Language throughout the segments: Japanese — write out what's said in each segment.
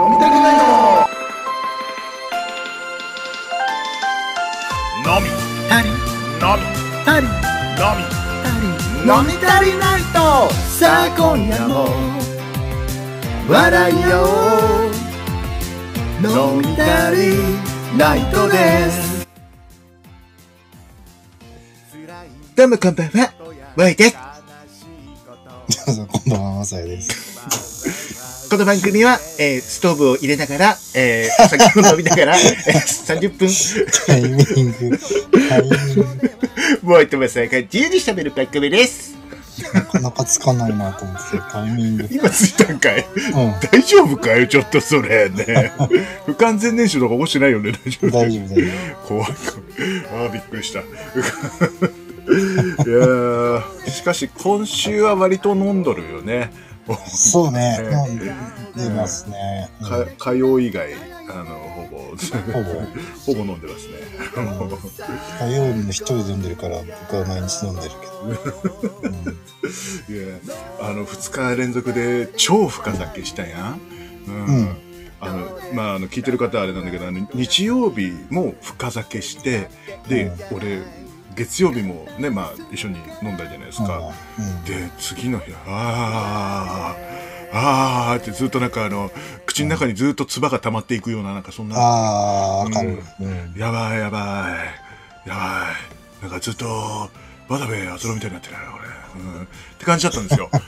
飲みたくないの。飲み。たり。飲み。たり。飲み。飲み足りないと。さあ今夜も。笑いよ飲み足りないとです。どうもこんばんは。ワイで。す どうぞ、こんばんは、まさやです。この番組は、えーストーブを入れながら、えー、お酒を飲みながら、えー、30分、タイミング、タイミング、ワイとマサイが自由に喋る番組です。なかなかつかないなと思って、タイミング。うん。今ついたんかい大丈夫かよちょっとそれね。不完全燃焼とか起こしてないよね大丈夫大丈夫、大丈怖い怖い。ああ、びっくりした。いやーしかし今週は割と飲んどるよね。夫。そうね、ね飲んでますね。火曜以外、あの、ほぼ、ほぼ。ほぼ飲んでますね。火曜日の一人で飲んでるから、僕は毎日飲んでるけど。う んいや、あの、二日連続で超深酒したやん。うん。うんあの、まあ、あの、聞いてる方はあれなんだけど、あの、日曜日も深酒して、で、俺、月曜日もね、まあ、一緒に飲んだじゃないですか。うん。で、次の日、あー、あーってずっとなんかあの、口の中にずっと唾が溜まっていくような、なんかそんな、あー、わかる。うん。やばいやばい、やばい。なんかずっと、バダベアズロみたいになってるな、俺。うん。って感じだったんですよ。本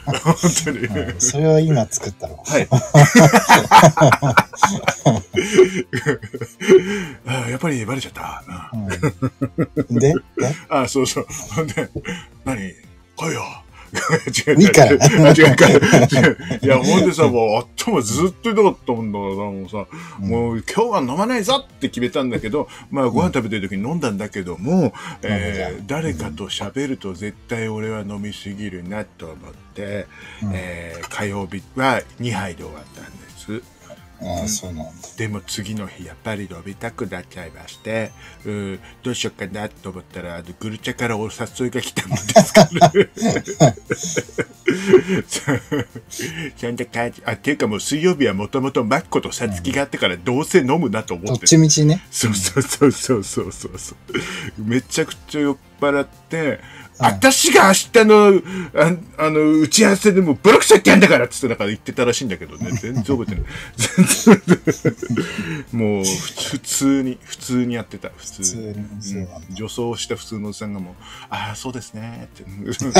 当に。うんそれは今作ったの。はい。やっぱりバレちゃった。うんうん。で、えあ、そうそう。で、何？来いよ。違う。違う。からあ違う。か。いや、ほんでさ、もう、頭ずっと痛かったもんだからさ、もうさ、うん。もう今日は飲まないぞって決めたんだけど、まあご飯食べてる時に飲んだんだけども、えー誰かと喋ると絶対俺は飲みすぎるなと思って、うん。えー火曜日は2杯で終わったんです。ああ、そうなんだ。でも次の日やっぱり飲みたくなっちゃいまして、うん、どうしようかなと思ったら、あの、グルチャからお誘いが来たもんですから。そんな感じ。あ、っていうかもう水曜日はもともとマッコとサツキがあってからどうせ飲むなと思どっってちみちね。そうそうそうそうそうそう。めちゃくちゃ酔っ払って、私が明日の、ああの、打ち合わせでもブロックさってやんだからっつってなんか言ってたらしいんだけどね。全然覚えてない。全然。もう、ふ普通に、普通にやってた。普通普通に女装した普通のおじさんがもう、ああ、そうですね、って。そ う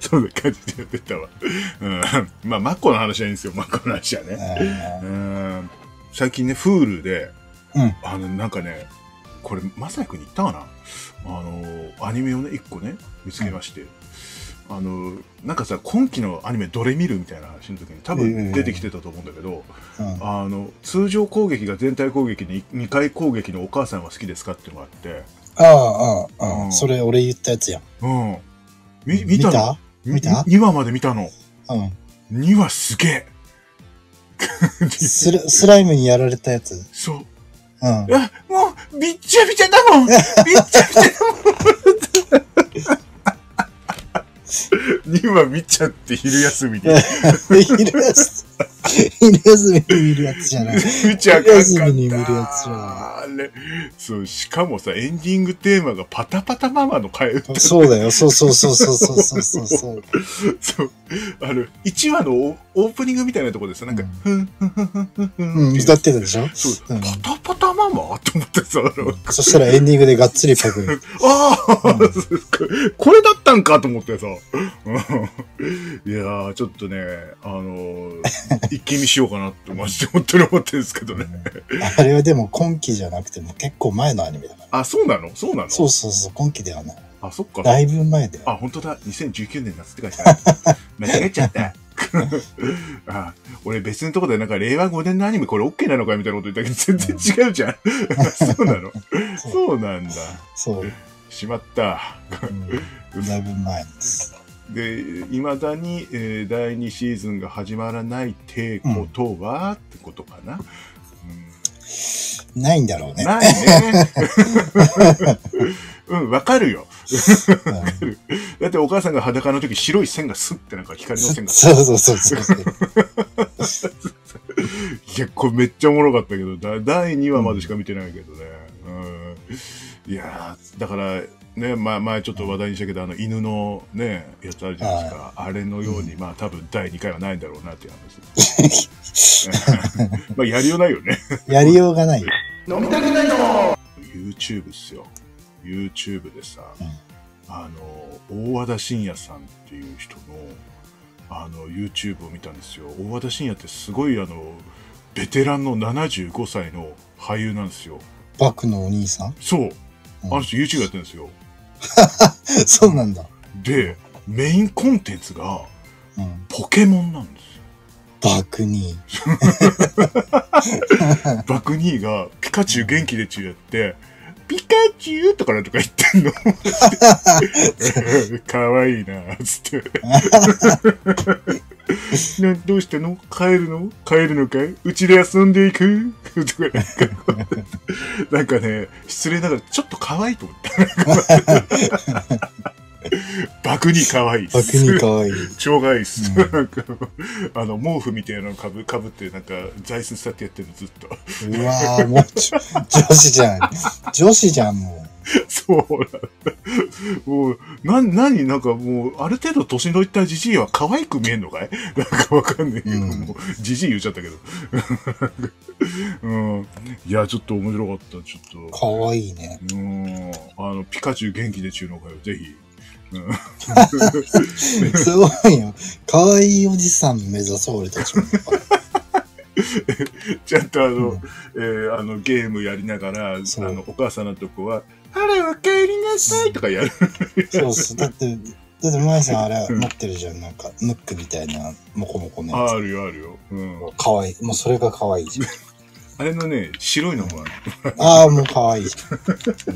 そんな感じでやってたわ。うん。まあ、マッコの話はいいんですよ、マッコの話はね。あうん最近ね、フールで、うんあの、なんかね、これ、まさやくんに言ったかな？あの、アニメをね、一個ね、見つけまして、あの、なんかさ、今期のアニメどれ見るみたいな話の時に多分出てきてたと思うんだけど、ーうんあの、通常攻撃が全体攻撃に2回攻撃のお母さんは好きですかっていうのがあって、ああ、ああ、あうんあ、それ俺言ったやつやん。うん。み、見たの？見た ?2 話まで見たの。うん。2話すげえ。スラスライムにやられたやつ。そう。うん。あ、もう、びっちゃびちゃだもん びっちゃびちゃだもん !2 話見ちゃって昼休みで。昼休み、昼休みに見るやつじゃない。見ちゃあかんかった。昼休みに見るやつじゃないあれ。そう、しかもさ、エンディングテーマがパタパタママの会話。そうだよ。そうそうそうそうそうそうそうそう。そう。あの、1話のオオープニングみたいなところでさ、なんか、ふん、ふん、ふん、ふん、ふん、ふん。うん、歌ってたでしょ？そう、うんパタパタママ？と思ってさ、そしたらエンディングでがっつりパクる。ああ、これだったんかと思ってさ。うんいやー、ちょっとね、あのー、一気見しようかなって、マジで本当に思ってるんですけどね。あれはでも今期じゃなくても結構前のアニメだから。あ、そうなの？そうなの？そうそうそう、今期ではない。あ、そっか。だいぶ前だよ。あ、本当だ。2019年夏って書いてある。間違えちゃった。あ俺別のとこでなんか令和5年のアニメこれ OK なのかみたいなこと言ったけど全然違うじゃん。そうなの？そうそうなんだ。そう。しまった。うんだいぶ前です。で、未だに、えー第2シーズンが始まらないってことは、ってことかな。うんないんだろうね。ないね。うん、わかるよ。うんだってお母さんが裸の時白い線がスッてなんか光の線が。そうそうそうそう。いや、これめっちゃおもろかったけど、だ第2話までしか見てないけどね。うん。いやーだから、ね、まあ、前ちょっと話題にしたけど、あの、犬のね、やつあるじゃないですか。あれのように、まあ、多分第2回はないんだろうなっていう話。まあ、やりようないよね。やりようがないよ。飲みたくないの YouTube っすよ。YouTube でさ、うんあの、大和田信也さんっていう人の、あの、YouTube を見たんですよ。大和田信也ってすごいあの、ベテランの75歳の俳優なんですよ。バクのお兄さん？そう。うんあの人 YouTube やってるんですよ。そうなんだ。で、メインコンテンツがうん。ポケモンなんですよ。バクに。バクニーがピカチュウ元気でちゅうやって、ピカチュウとかなんとか言ってんの。かわいいな、つって。などうしたの？帰るの？帰るのかい？うちで遊んでいく？とかなんか、なんかね、失礼ながらちょっと可愛いと思った。バクニー可愛い。バクにかわいい。超可愛いっす。うんなんか、あの、毛布みたいなのかぶ、かぶって、なんか、座椅子座ってやってるの、ずっと。うわぁ、もう女子じゃん。女子じゃん、も そうなんだ。もう、な、なに、なんかもう、ある程度年のいったじじいは可愛く見えんのかい？なんかわかんないけど、うんもう、じじい言っちゃったけど。うん。いや、ちょっと面白かった、ちょっう。かわいいね。と。うん。あの、ピカチュウ元気で中のかよ、ぜひ。すごいよ。かわいいおじさん目指そう、俺たちも。ちゃんとあの、うんえーあの、ゲームやりながら、あの、お母さんのとこは、あら、お帰りなさいとかやる。そうそう。だって、だって、舞さんあれうん持ってるじゃん。なんか、ムックみたいな、モコモコのやああるよ、あるよ。うん。つ。かわいい。もうそれがかわいいじゃん。あれのね、白いのもある。ああ、もうかわいいじゃん。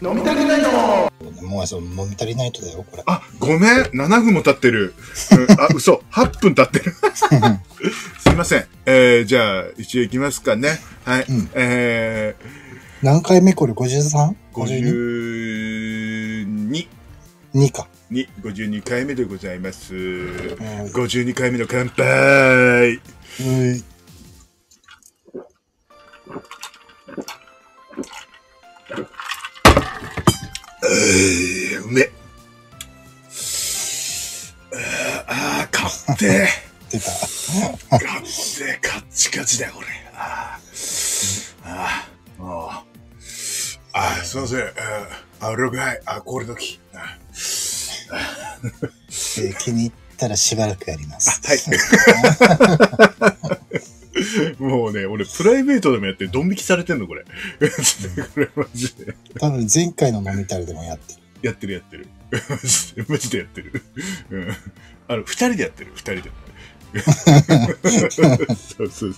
飲みたくないのうん。もうその飲み足りないとだよ、これ。あ、ごめん !7 分も経ってる。うん、あ、嘘 !8 分経ってる。すいません。えー、じゃあ、一応行きますかね。はい。うんえ何回目これ？53?52 ー、52、か。に52回目でございます。うん52回目の乾杯。うめ。っあー、勝って。出た。勝って、カッチカチだよ、これ。あー。あー、あーあー、すいません。あ了解。あ、これ時。あえー気に入ったらしばらくやります。はい。もうね、俺、プライベートでもやって、ドン引きされてんの、これ。これ、マジで。多分前回の飲みたりでもやってる。やってる、やってる。マジで、マジでやってる。うん。あの、二人でやってる、二人で。そうそうそう。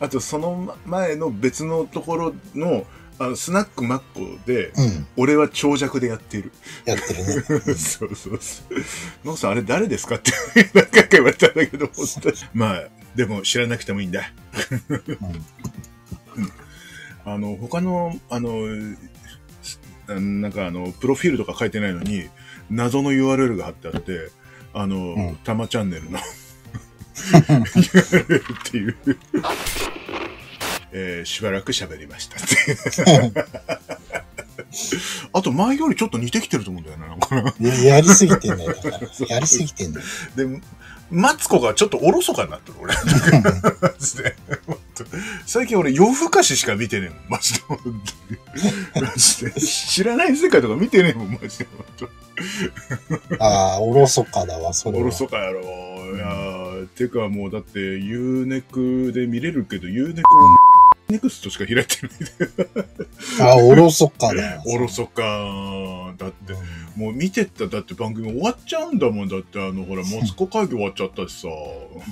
あと、その前の別のところの、あの、スナックマッコで、うん。俺は長尺でやってる。やってるね。そうそうそう。ノクさん、あれ誰ですかって 何回か言われたんだけど、本当にまあ、でも知らなくてもいいんだ。あの、他の、あの、なんかあの、プロフィールとか書いてないのに、謎の URL が貼ってあって、あの、んたまチャンネルの URL っていう、えーしばらく喋りました。あと前よりちょっと似てきてると思うんだよな、なんかな。ややりすぎてんだよ。やりすぎてんだよ。で、マツコがちょっとおろそかになってる、俺。最近俺夜更かししか見てねえもん、マジで。マジで。知らない世界とか見てねえもん、マジで。本ああ、おろそかだわ、そ当れは。おろそかやろ。いやーてかもうだって UNEC で見れるけど、UNEC をネクストしか開いてない。ああ、おろそかだわ。おろそか。だって、もう見てった、だって番組終わっちゃうんだもん。だってあの、ほら、モスコ会議終わっちゃったしさ。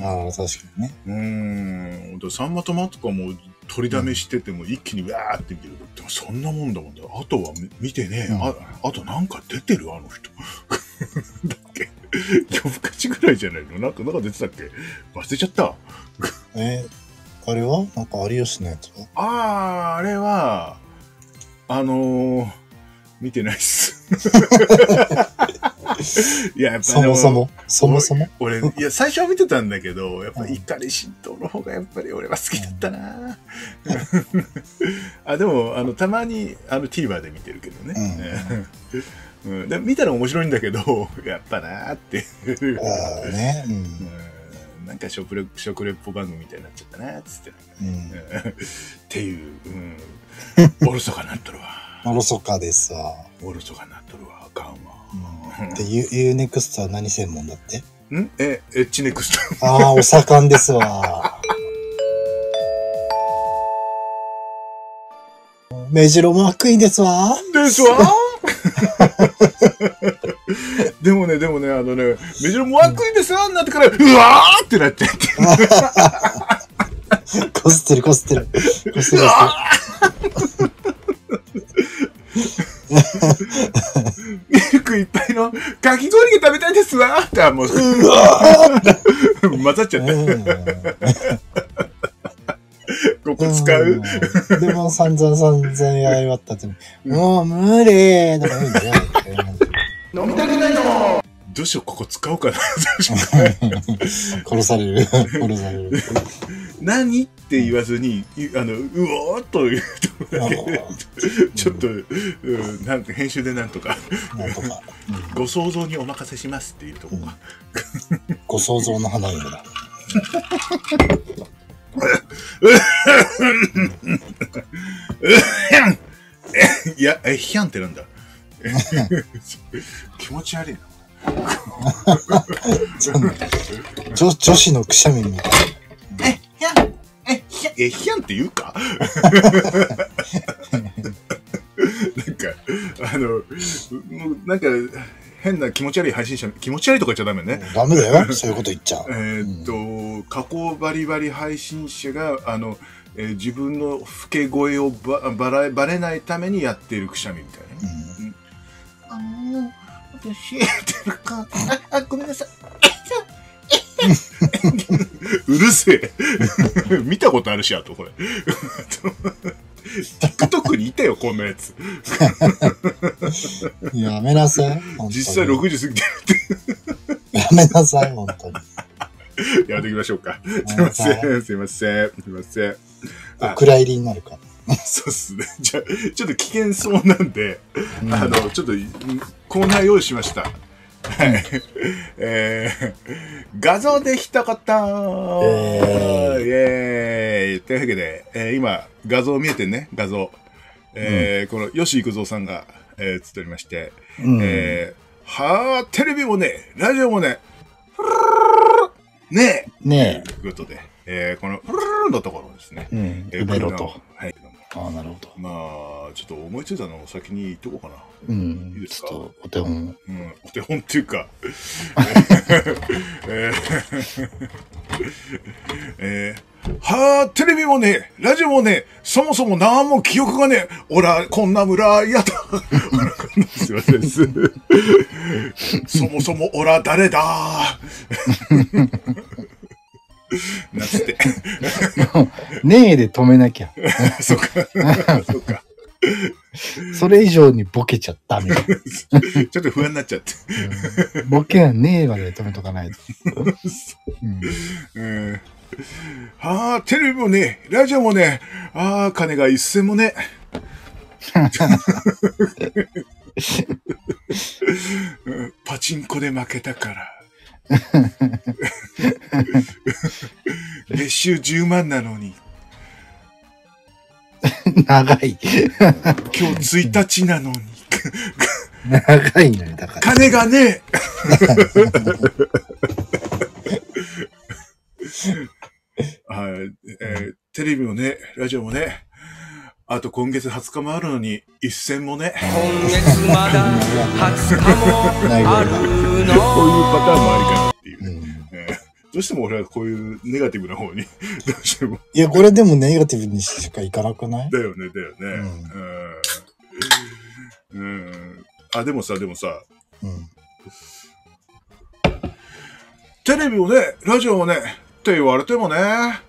ああ、確かにね。うーん。でサンマとマツコも取りだめしてても一気にわーって見る。でもそんなもんだもんだ。あとは見見てねえ、うんあ、あとなんか出てる？あの人。だっけ？夜更かしぐらいじゃないの？なんか、なんか出てたっけ？忘れちゃった。えー、あれは？なんか有吉のやつは？ああ、あれは、あのー、見てないっす。いや、やっぱそもそも？そもそも？俺、いや、最初は見てたんだけど、やっぱ怒り神道の方がやっぱり俺は好きだったな、あ、でも、あの、たまに、あの、TVer で見てるけどね。うん、で見たら面白いんだけど、やっぱなーって。ああね。うん。うんなんか食レ食レポ番組みたいになっちゃったなーっつってなんかね、うん。っていう、うん、おろそかなっとるわ。おろそかですわ。おろそかなっとるわ。あかんわ。うん。で、ユユーネクストは何専門だって？ん？え、エッチネクスト。ああ、お盛んですわ。目白も悪意ですわ。ですわ でもね、でもね、あのね、メジロも悪意ですわなってから、うわーってなって。こすってるこすってる。こすってるこすミルクいっぱいのかき氷が食べたいですわって、あもう、ってる。うわ混ざっちゃった。ここ使う、うんでも散々散々やりわったって、もう無理とか言うんだよ。飲みたくないのどうしよう、ここ使おうかな。殺される。殺される。何って言わずに、いあの、うおーっと言うとこだけ、ちょっと、うん、なんか編集でなんとか、なんとか。ご想像にお任せしますっていうとこが。ご想像の花嫁だ。いや、え、ひゃんってなんだ？気持ち悪いな。女女子のくしゃみみたいえ、ひゃんえ、ひゃんえ、ひゃんって言うか？なんか、あの、もうなんか、変な気持ち悪い配信者、気持ち悪いとか言っちゃダメね。な。ダメだよ。そういうこと言っちゃう。えーっと、加工バリバリ配信者が、あの、えー自分の老け声をばばらバレないためにやっているくしゃみみたいなね。あの、私、ってるか、あ、あ、ごめんなさい。うるせえ。見たことあるし、あと、これ。TikTok にいたよ、こんなやつ。やめなさい。実際6時過ぎてやめなさい、本当に。るやっていきましょうか。すいません、すいません、すいません。お蔵入りになるから。そうっすね。じゃあ、ちょっと危険そうなんで、うんあの、ちょっと、コーナー用意しました。はい。えー、画像で一言えーイエーイというわけで、えー今、画像見えてんね、画像。えーこの、吉幾三さんが、えー、映っておりまして、うんえー、はあ、テレビもね、ラジオもね、ねねということで、えーこの、フルルルのところですね。え。うん。えー埋めろこれのと。はい。ああ、なるほど。まあ、ちょっと思いついたのを先に言っとこうかな。うん。いいですか？ちょっと、お手本。うん、お手本っていうか、えーえーはあ、テレビもね、ラジオもね、そもそもなんも記憶がね、おら、こんな村嫌だ。すいませんです。そもそもおら誰だ？なんつって。ねえで止めなきゃ。そっか。そっか。それ以上にボケちゃダメ。ちょっと不安になっちゃって。うんボケはねえまで止めとかないと。うんうんああ、テレビもね、ラジオもね、ああ、金が一銭もね。うんパチンコで負けたから。月収10万なのに、長い。今日1日なのに、長いのよ、だから。金がね はい、えーテレビもね、ラジオもね、あと今月20日もあるのに、一銭もね。今月まだ20日もあるこういうのパターンもありかなっていうね、うん。えーどうしても俺はこういうネガティブな方に、どうしても。いや、これでもネガティブにしかいかなくない？だよね、だよね。うん。うん。あ、でもさ、でもさ、うん。テレビもね、ラジオもね、って言われてもね。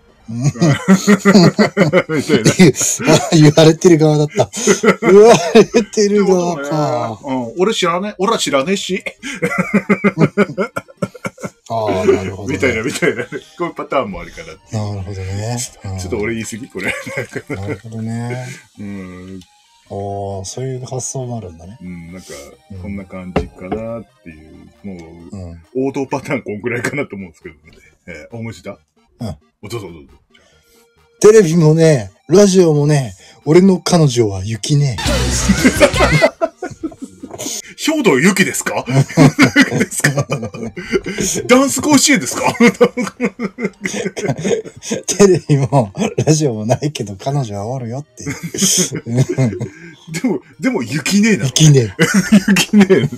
言われてる側だった。言われてる側か。うん、俺知らねえ。俺は知らねえし。ああ、なるほど、ね。みたいな、みたいな。こういうパターンもあるから。なるほどね。うんちょっと俺言い過ぎこれ。なるほどね。うん、おーそういう発想もあるんだね。うん、なんかうん、こんな感じかなっていう、もう、うん。王道パターンこんぐらいかなと思うんですけどね。えー、大虫だうんおどうぞどうぞ。テレビもね、ラジオもね、俺の彼女は雪ね。兵藤由紀ですか？ですかダンス甲子園ですか？テレビもラジオもないけど彼女はおるよっていう。でも、でも雪ねえな。雪ね。雪ねえ。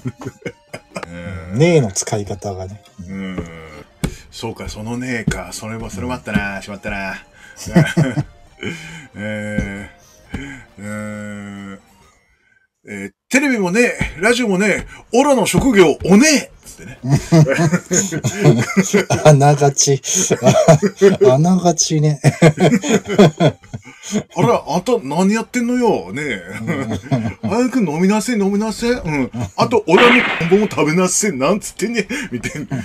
うんねえの使い方がね。うん。そうか、そのねえか。それも、それもあったな。しまったな。えー、うーんえーテレビもね、ラジオもねえ、オラの職業、おねえつってね。あながち。あ あながちね。あら、あんた何やってんのよ、ねえ。早く飲みなせ、飲みなせ。うん。あと、オラのコンボも食べなせ、なんつってね。みたいな。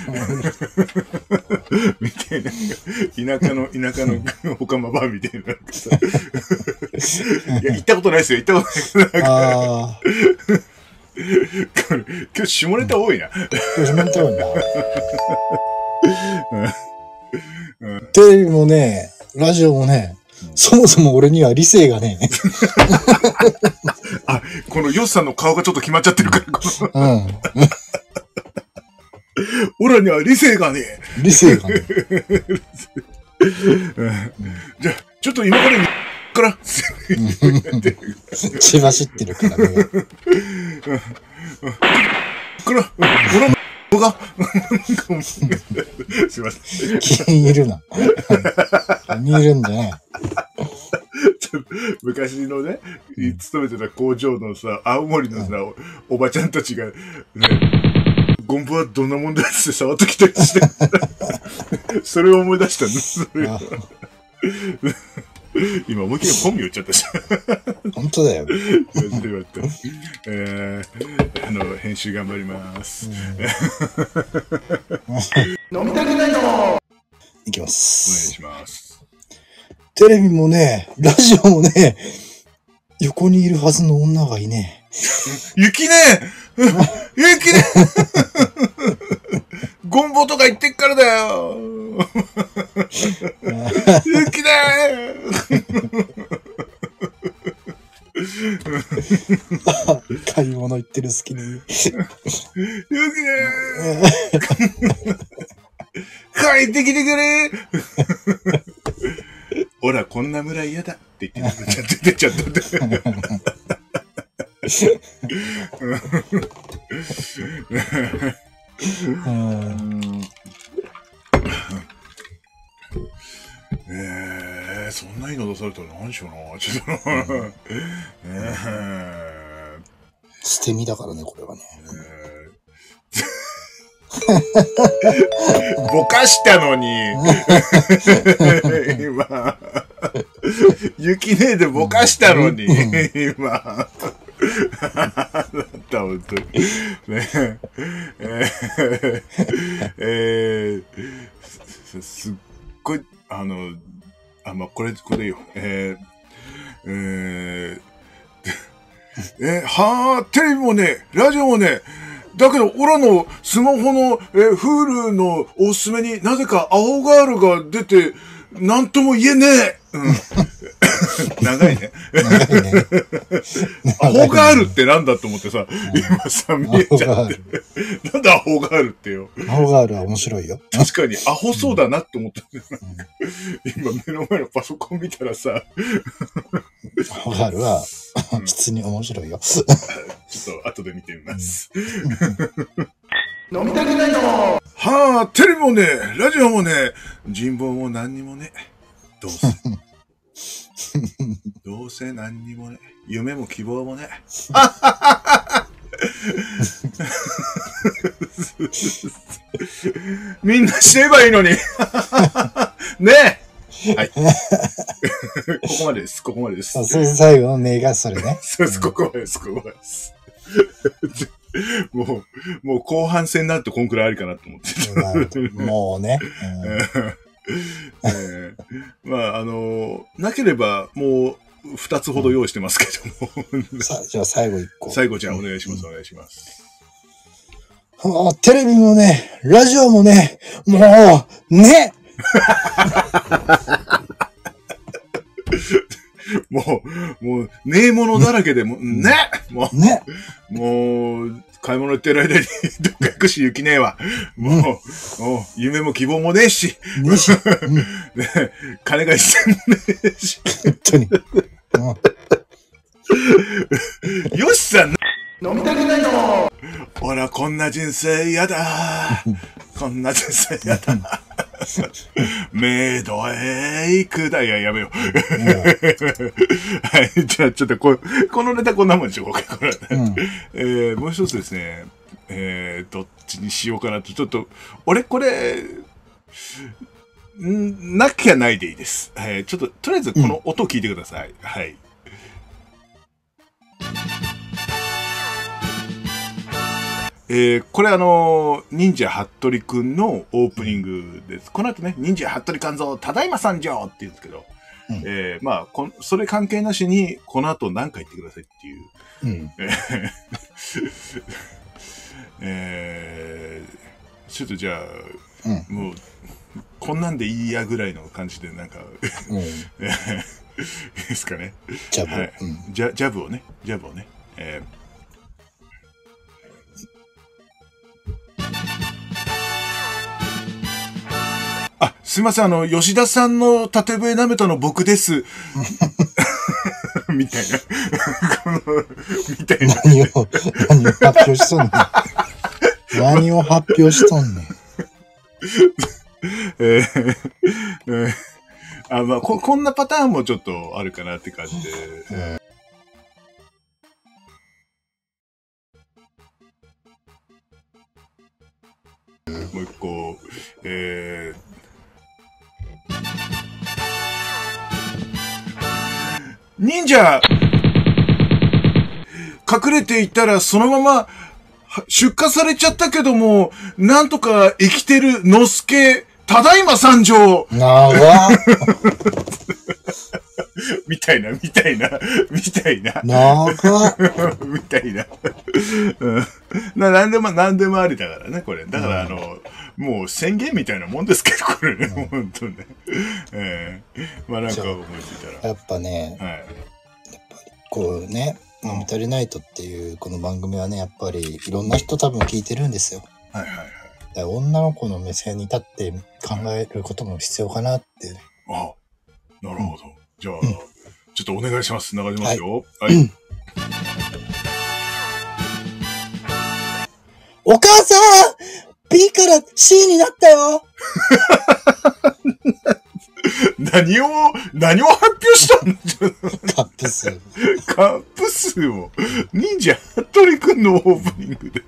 みたいな。田舎の、田舎の、おかまばみたいな。いや、行ったことないですよ。行ったことない。なんかああ。こ れ今日下ネタ多いな。どうしまったよな。テレビもね、ラジオもね、そもそも俺には理性がね、あ、このヨッさんの顔がちょっと決まっちゃってるから、うん。オラには理性がね理性がね。じゃあ、ちょっと今から、から、血走ってるからね。から、オラのが、すいません。気に入るな。気に入るん。じゃない。昔のね、勤めてた工場のさ、青森のさ、おおばちゃん。たちが、ね、ゴンブはどん。なもん。だって触ってきたりして、それを思い出したん。です。今思いっきり本名言っちゃったし。本当だよ。ちょっと待ってえー、あの、編集頑張ります。飲みたくないのいきまお願いす。します。テレビもね、ラジオもね、横にいるはずの女がいね 雪ね。雪ね。ゴンボとか言ってっからだよ。雪ね。買い物行ってる隙に。雪ね。帰ってきてくれ。ほら、こんな村嫌だって言って出ちゃった、出ちゃった。うん。えー、そんないいの出されたら何しような。ちょっと、え。捨て身だからね、これはね。ー、ぼかしたのに、今、雪ねえでぼかしたのに、今、だった、本当に。ねえー、えー、すっごい、あの、あ、まあ、これ、これよ。えー、えー、え、はあ、テレビもね、ラジオもね、だけど、オラのスマホの、えー、Hulu のおすすめになぜか青ガールが出て、なんとも言えねえ、うん、長いね。長いね。アホガールってなんだと思ってさ、今さ、見えちゃって。なんでアホガールってよ。アホガールは面白いよ。確かにアホそうだなって思ったんだよ。今目の前のパソコン見たらさ、アホガールは普通に面白いよ。ちょっと後で見てみます。飲みたくないのはあ、テレビもね、ラジオもね、人望も何にもね、どうせ。どうせ何にもね、夢も希望もね。みんな死ねばいいのに。ねはい。ここまでです。ここまでです。あそれ最後の名がそれね。そうです。ここまでです。ここまでです。もう、もう後半戦になるとこんくらいありかなと思って。もうね。えーまあ、あの、なければもう二つほど用意してますけども。う んさあ、じゃあ最後一個。最後じゃあお願いします。お願いします。あテレビもね、ラジオもね、もう、ねもう、もう、ねえものだらけでも、ねもねう、もう、買い物行ってる間にどっか行くし、雪ねえわ。もう、もう夢も希望もねえし、ねし、う んね、金が一銭もねえし。本当に。うん よしさん、飲みたくないのほら、こんな人生嫌だ。こんな人生嫌だ。メイドへ行くだ。いや、やめよう。はい。じゃあ、ちょっとこ、このネタこんなもんでしょうか。これうんえー、もう一つですね。えー、どっちにしようかなと。ちょっと、俺、これ、んなきゃないでいいです。はい。ちょっと、とりあえずこの音聞いてください。はい。えー、これあのー忍者服部くんのオープニングです。この後ね、忍者服部勘蔵、ただいま参上って言うんですけど、うんえー、まあこん、それ関係なしに、この後何か言ってくださいっていう。うん。えー、ちょっとじゃあ、うん。もう、こんなんでいいやぐらいの感じで、なんか、うん。い いですかね。ジャブ。はいうん。ジャジャブをね、ジャブをね。えーあ、すいません、あの、吉田さんの縦笛舐めたの僕です。みたいな。この、みたいな。何を、何を発表しとんねん。何を発表しとんねん。えーえーあ、まあこ、こんなパターンもちょっとあるかなって感じで。うんもう一個、えー、忍者。隠れていたらそのまま出荷されちゃったけども、なんとか生きてるのすけ、ただいま参上長っ みたいな、みたいな、みたいな。長っ みたいな。うん。な、なんでも、なんでもありだからね、これ。だから、あの、もう宣言みたいなもんですけど、これね、本当ね。ええまあなんか思いついたやっぱね、ら。はい。こうね、飲み足りないとっていうこの番組はね、やっぱりいろんな人多分聞いてるんですよ。はいはい女の子の目線に立って考えることも必要かなって。あ、なるほど。じゃあ、んちょっとお願いします。流しますよ。はい。うんお母さん !B から C になったよ 何を、何を発表したの？カップ数。カップ数を、忍者、服部くんのオープニングで。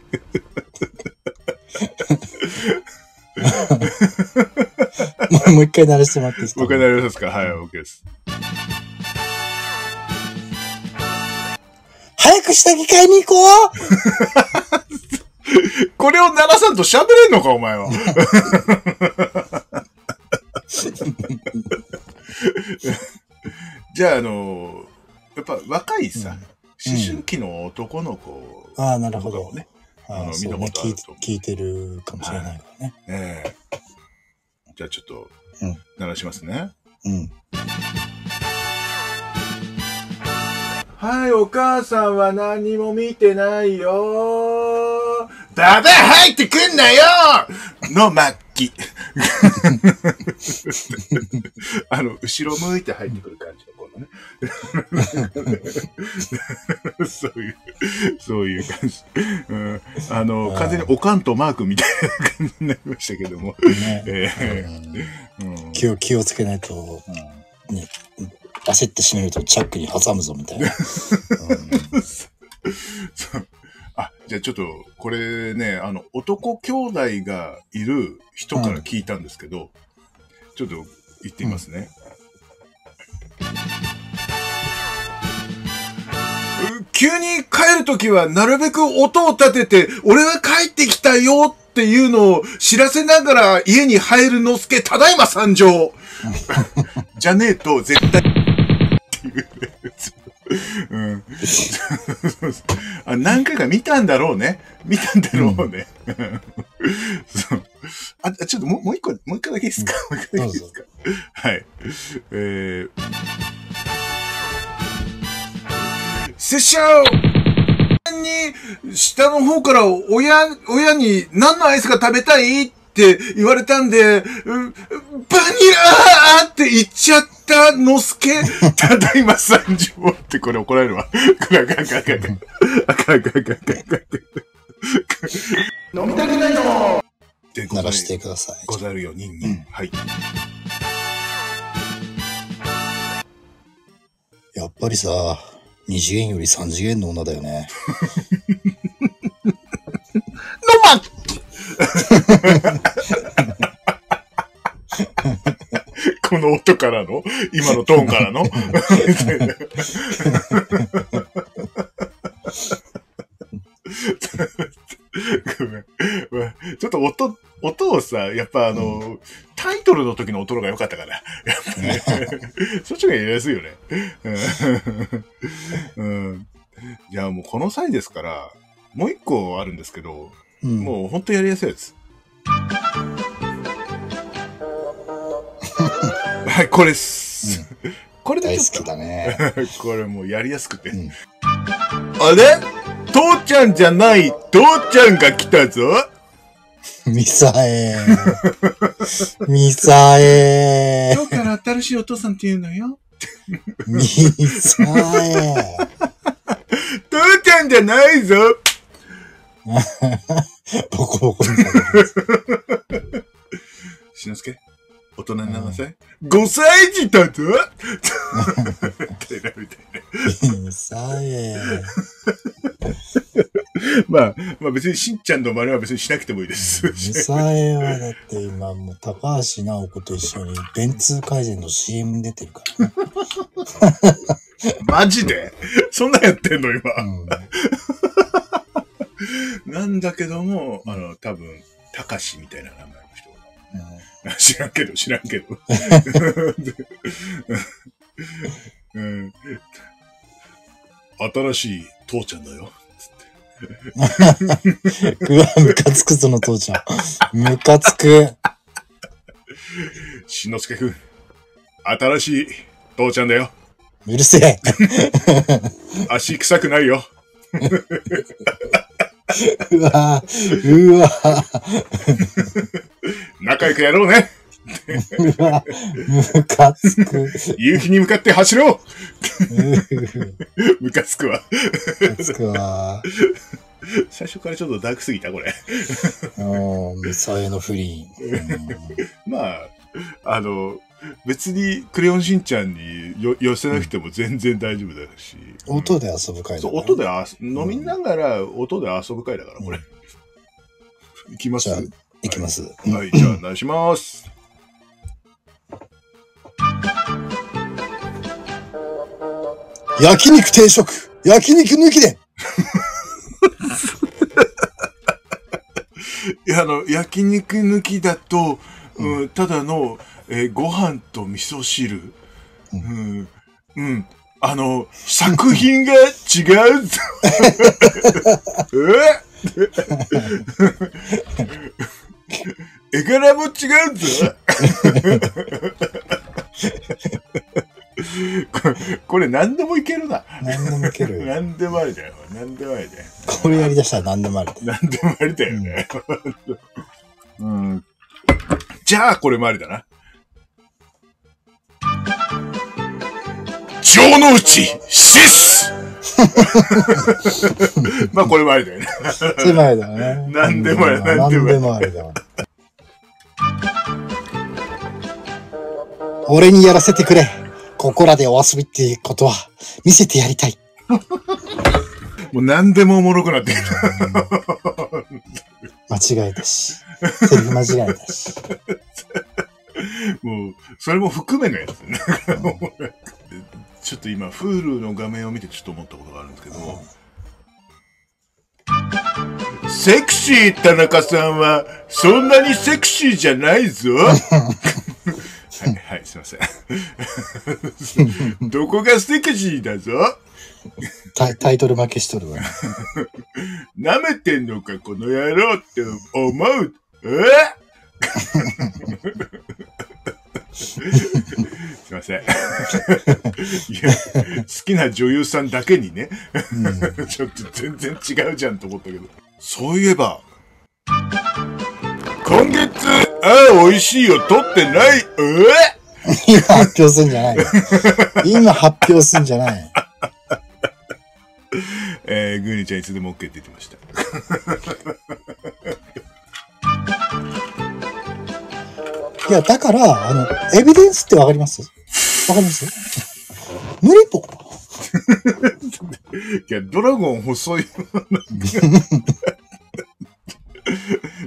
もうもう一回鳴らしてもらっていいですか？もう一回なりますか。はい、OK です。早く下着買いに行こう！これを鳴らさんと喋れんのか、お前は。じゃあ、あの、やっぱ若いさ、思春期の男の子ああ、なるほど。ね、あの見たことあるね聞いてと思う。聞いてるかもしれないからね。ええじゃあちょっとうん、鳴らしますね。うん。はい、お母さんは何も見てないよ。ババア入ってくんなよの末期。あの、後ろ向いて入ってくる感じのね。そういう、そういう感じ。うん、あの、完全におかんとマークみたいな感じになりましたけども。ねええうんうん気を、気をつけないと、ね、焦って閉めるとチャックに挟むぞみたいな。う んそうあ、じゃあちょっと、これね、あの、男兄弟がいる人から聞いたんですけど、ちょっと言ってみますね。急に帰るときはなるべく音を立てて、俺が帰ってきたよっていうのを知らせながら家に入るのすけ、ただいま参上 じゃねえと絶対っていうやつ。うん、あ何回か見たんだろうね。見たんだろうね。そう。あ、ちょっともうもう一個、もう一個だけいいですか、もう一個だけいいですか？はい。えー、拙者に、下の方から親、親に何のアイスが食べたい？って言われたんで、うバニラーって言っちゃったのすけ、ただいま参上ってこれ怒られるわ。これあかんあかんあかんあかん。あかんあかんあかんあかんあかん。飲みたくないのでござい鳴らしてください。ござるよ、人間。はい。やっぱりさ、二次元より三次元の女だよね。この音からの？今のトーンからの？ごめんまあちょっと音、音をさ、やっぱあの、タイトルの時の音が良かったから。やっぱね。そっちがやりやすいよね。うん。うん。いや、もうこの際ですから、もう一個あるんですけど、うん。もうほんとやりやすいやつ。はい、これっす。これで大ちょっと、好きだね。これもうやりやすくて。うんあれ？父ちゃんじゃない、父ちゃんが来たぞ。ミサエー。ミサエ今日から新しいお父さんって言うのよ。ー。ミサエー。父ちゃんじゃないぞ。ボコボコにされる。しのすけ、大人になりなさい。5歳児だぞ。みたいな、みたいな。ミサエー。まあ、まあ別にしんちゃんの真似は別にしなくてもいいです。ミサエはだって今もう高橋直子と一緒に電通改善の CM に出てるからね。マジで？そんなんやってんの今。うん。なんだけども、あの、多分、たかしみたいな名前の人。知らんけど、知らんけど。うん、新しい父ちゃんだよ。うわ、ムカつく、その父ちゃん。ムカつく。しんのすけくん。新しい父ちゃんだよ。うるせえ。足臭くないよ。うわ、うわ、仲良くやろうね。うわ、ムカつく。夕日に向かって走ろううムカつくわ。ムカつくわ。最初からちょっとダークすぎた、これ。うん、ミサエの不倫。うんまあ、あの、別にクレヨンしんちゃんによ寄せなくても全然大丈夫だし。音で遊ぶ回だそう、音であ飲みながら音で遊ぶ回だから、これ。いきます？じゃあはいきます。い、じゃあ、お願いします。焼肉定食焼肉抜きで いや、あの、焼肉抜きだと、うん、ただの、えーご飯と味噌汁。ううん、うん。あの、作品が違うぞ。え？絵柄も違うぞ。これ、これ何でもいけるな。何でもいけるよ。何でもありだよ。何でもありだよ。これやりだしたら何でもある。何でもありだよね。うん。じゃあ、これもありだな。城之内シス まあ、これもありだよね。狭いだね。何でもある何何でもあるでもあるだわ。俺にやらせてくれ。ここらでお遊びっていうことは見せてやりたい。もう何でもおもろくなってくる。間違えたし。セリフ間違えたし。それも含めのやつね。ちょっと今、Hulu の画面を見てちょっと思ったことがあるんですけど、セクシー田中さんは、そんなにセクシーじゃないぞ。はい、はい、すいません。どこがセクシーだぞタイタイトル負けしとるわ。舐めてんのか、この野郎って思う？え？すいません。いや、好きな女優さんだけにね、ちょっと全然違うじゃんと思ったけど。そういえば、今月、ああ、美味しいよ、取ってない？え？今発表すんじゃないよ。今発表すんじゃない。えー、グーニーちゃんいつでも OK って言ってました。いや、だから、あの、エビデンスってわかります？わかります？無理ぽ。いや、ドラゴン細い。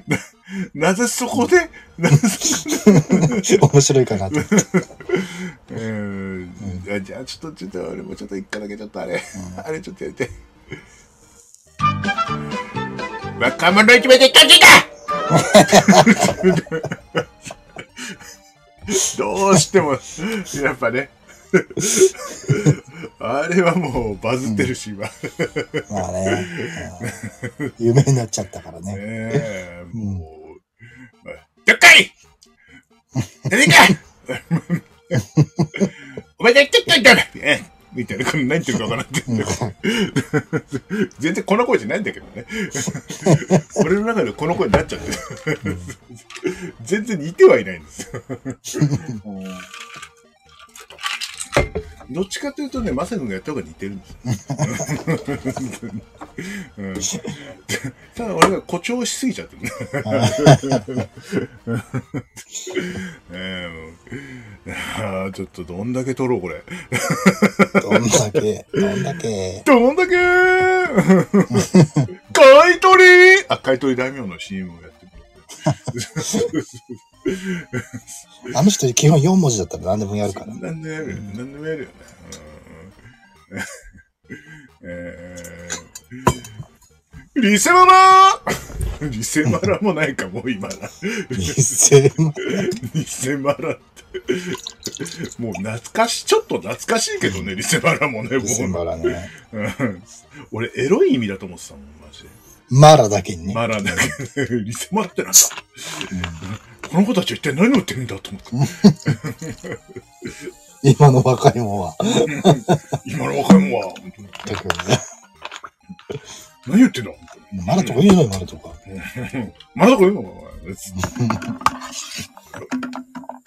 ななぜそこで、なぜ面白いかなと。うーんじゃあちょっと、ちょっと、俺もちょっと一回だけちょっとあれ、あれちょっとやりたい。若者一めで勝ちだ どうしても、やっぱね、あれはもうバズってるし、今。ねまあね。うん。有名になっちゃったからね。えもう、でっかい!出てけ! お前でっかいんだえみたいな、感じ何言ってるかわからんけど。全然この声じゃないんだけどね。俺の中でこの声になっちゃって。全然似てはいないんですよ。どっちかというとね、マサ君がやった方が似てるんですよ。うん、ただ俺が誇張しすぎちゃってる。ね。ええあーちょっとどん。だけ撮ろう、これ。どん。だけ、どん。だけ。どん。だけ買い取りあ、買い取り大名の CM をやってる。あの人基本4文字だったら何でもやるから。何でもやるよね。何でもやるよね。うんえー、リセマラリセマラもないか、もう今な。2000万。リセマラって。もう懐かしい、ちょっと懐かしいけどね、リセマラもね、もう。2000万ね。うん俺、エロい意味だと思ってたもん、マラだけにね。マラだけど、リセマラってなんだ、この子たちは一体何を言ってるんだと思って。今の若いもんは。今の若いもんは、本当に特にね。何言ってんだ？本当にまだとこ言うのよ、まだとか。まだこれの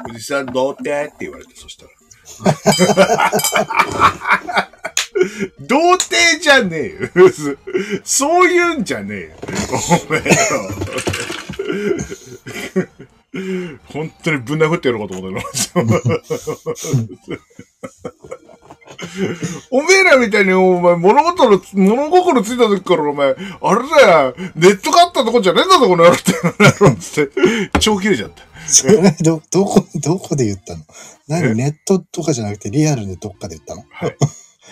おじさんどうってって言われて、そしたら。童貞じゃねえよ。そういうんじゃねえよ。おめえよ。本当にぶん殴ってやろうかと思ったの。おめえらみたいに、お前、物心つ、物心ついた時から、お前、あれだよ、ネットがあったとこじゃねえんだぞ、この野郎って、野って、超切れちゃった。それ、ど、どこ、どこで言ったの？何？ネットとかじゃなくてリアルでどっかで言ったの？はい。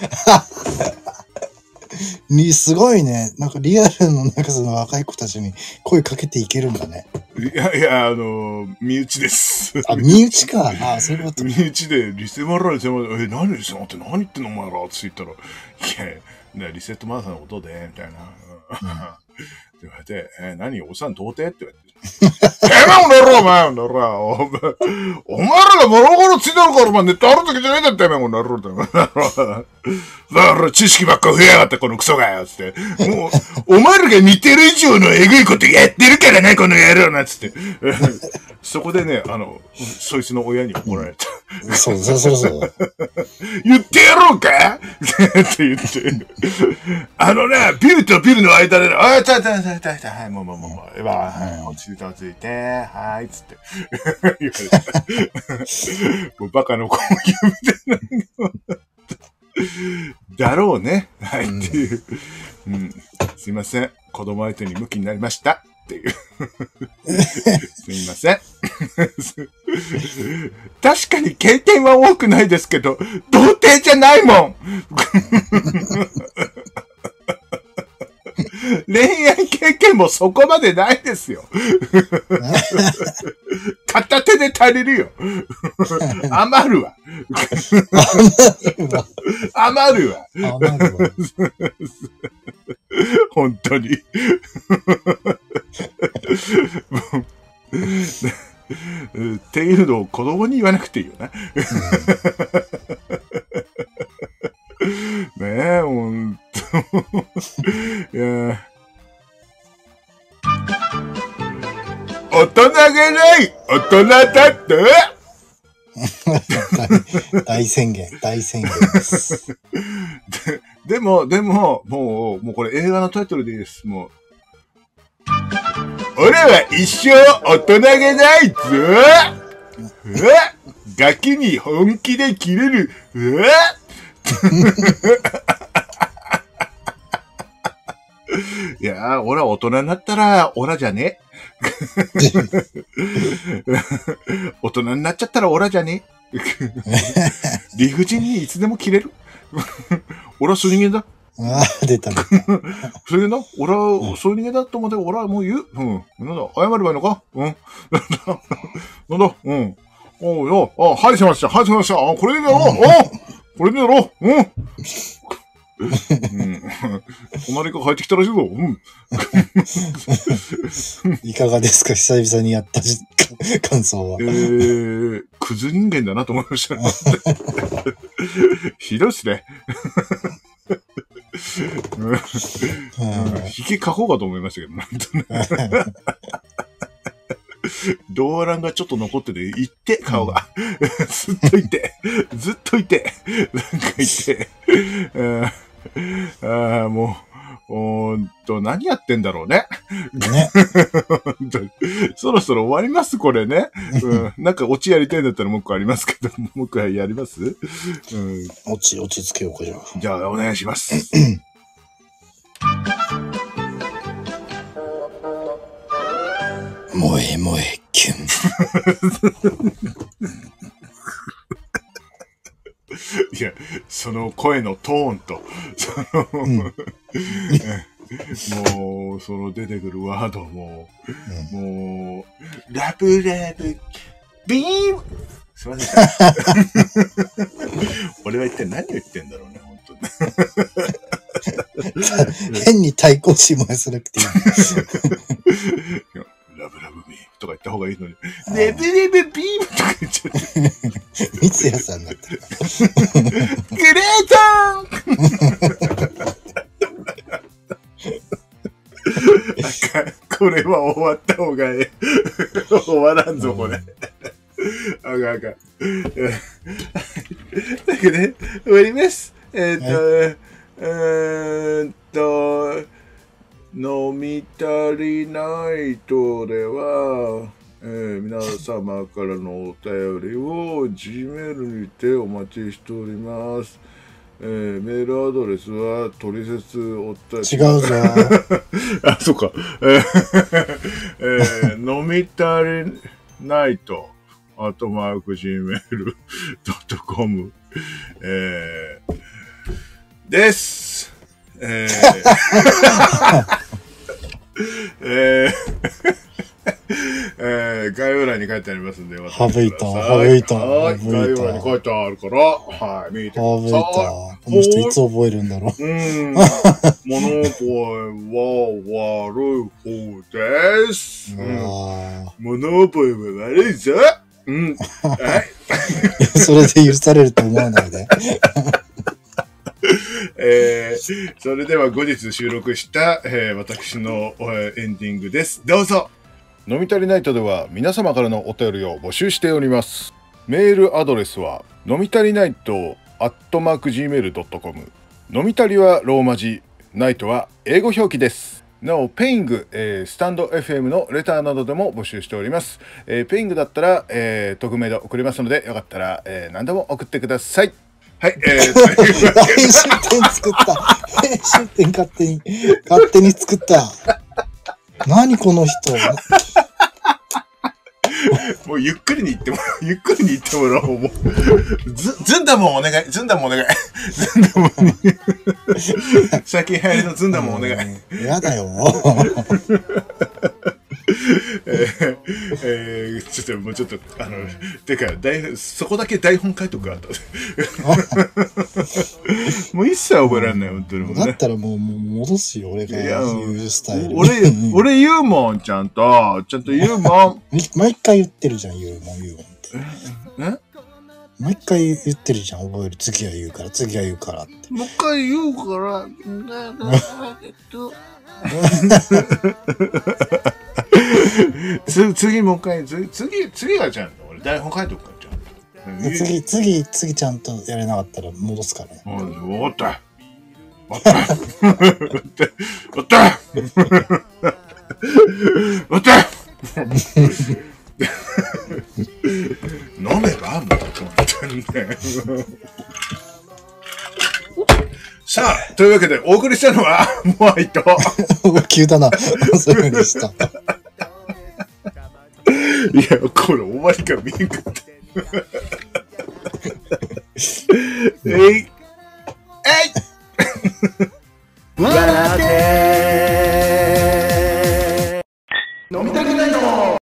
に、すごいね。なんかリアルの中その若い子たちに声かけていけるんだね。いや、いや、あの、身内です。あ、身内か。あ、そういうこと。身内で、リセマラ、リセマラ、え、何リセマって何言ってんのお前らって言ったら、いや、ね、リセットマーサーのことで、みたいな。って言われて、え、何おっさん童貞？って言われて。てめえもろお前、おら、お前、お前らが物心ついたのから、お前ネットある時じゃねえんだって、てめえもなろ。だから、知識ばっか増えやがった、このクソがよ、つって。もう、お前らが似てる以上のえぐいことやってるからね、この野郎な、つって。そこでね、あの、そいつの親に怒られた。そう、そうそうそう。言ってやろうかって言って。あのね、ビルとビルの間で、あ、たたたたた、はい、もうもうもうもう、今、はい、落ち着いて落ち着いて、はい、つって。言われた。もうバカの子も言うみたいな。だろうね。はい、っていう。うん。すいません。子供相手に向きになりました。っていう。すみません。確かに経験は多くないですけど、童貞じゃないもん恋愛経験もそこまでないですよ。片手で足りるよ。余るわ。余るわ。あ、なんか、本当に。っていうのを子供に言わなくていいよな。ねえ、ほんと。いや大人げない大人だって 大大宣言、大宣言です。でも、でも、もう、もうこれ映画のタイトルでいいです。もう。俺は一生大人げないぞうわガキに本気で切れるうわ いやー、俺は大人になったら、オラじゃね？大人になっちゃったらオラじゃね？理不尽にいつでも切れる？俺はそういう人間だ。ああ、出たね。そういう人？間だ。俺は、そういう人間だと思って、俺はもう言う。うん。なんだ、謝ればいいのか？うん。なんだ、なんだ、うん。おうよ、あ、はい、しました。はい、しました。あ、これでやろう。おこれでやろう。うん。うん。隣から帰ってきたらしいぞ。うん。いかがですか？久々にやったじ 感想はえ。ー、クズ人間だなと思いましたね。ひどいっすね。引き書こうかと思いましたけど、なんとね。動乱がちょっと残ってて、いって、顔が。ずっといて、ずっといて、なんかいて。う んあーもう、ほんと、何やってんだろうね。ね。そろそろ終わります、これね。うん。なんかオチやりたいんだったらもう一個ありますけど、もう一個やります？うん。落ち、落ち着けようか、じゃあ。じゃあ、お願いします。萌え萌え、キュン。いや、その声のトーンと、その、うん もう、その出てくるワードも、もう、ラブラブ、ビームすいません。俺は一体何を言ってんだろうね、本当に。変に対抗心もさなくていい。ラブラブビームとか言った方がいいのに、ラブラブビームとか言っちゃって、三ツ矢さんだったら。グレートン これは終わった方がええ。終わらんぞ、これ。あかんあかん。だけどね、終わります。えっ、と、えーっと、飲み足りないとでは、えー皆様からのお便りを G メールにてお待ちしております。えーメールアドレスは、トリセツお便り。違うぞ。あ、そっか。えーえー飲み足りないと、アートマーク Gmail.com、えー、です。えー、えー、えー、概要欄に書いてありますんで、省いた省省いたはい、省いた概要欄に書いてあるから、はい、見てください。あぶいた。この人いつ覚えるんだろう。うん。物覚えは悪い方です。うん。あ物覚えは悪いぞ。うん。それで許されると思わないで。えー、それでは後日収録した、えー私の、えーエンディングです。どうぞ飲み足りないとでは皆様からのお便りを募集しております。メールアドレスは飲み足りないとアットマーク Gmail.com 飲み足りはローマ字ナイトは英語表記です。なお、ペイング、えースタンド FM のレターなどでも募集しております。えーペイングだったら、えー匿名で送れますので、よかったら、えー何でも送ってください。はい、えー、編集点作った。編集点勝手に、勝手に作った。何この人。もうゆっくりに言ってもらおう。ゆっくりに言ってもらおう。もう。ず、ずんだもんお願い。ずんだもんお願い。ずんだもんに。最近流行りのずんだもんお願い。うんやだよ。えーえーちょっともうちょっと、あの、てか、台そこだけ台本書いとくあと。もう一切覚えられない、本当にもうね。だったらもうもう戻すよ、俺がいや言うスタイル。俺うん、俺言うもん、ちゃんと。ちゃんと言うもん。毎回言ってるじゃん、言うもん、言うもんって。え毎回言ってるじゃん、覚える。次は言うから、次は言うからって。もう一回言うから、えっと。つ次もう一回、つ次、次はちゃんと俺台本書いとくから、ちゃんと。で次、次、次ちゃんとやれなかったら戻すからね。終わった。終わった。終わった。終わった。飲めばもう、本当にね。さあ、というわけで、お送りしたのは、モアイと、急だな。そういうふうにした。いや、これ終わりから見んかっ。えいえい。笑って。飲みたくないの。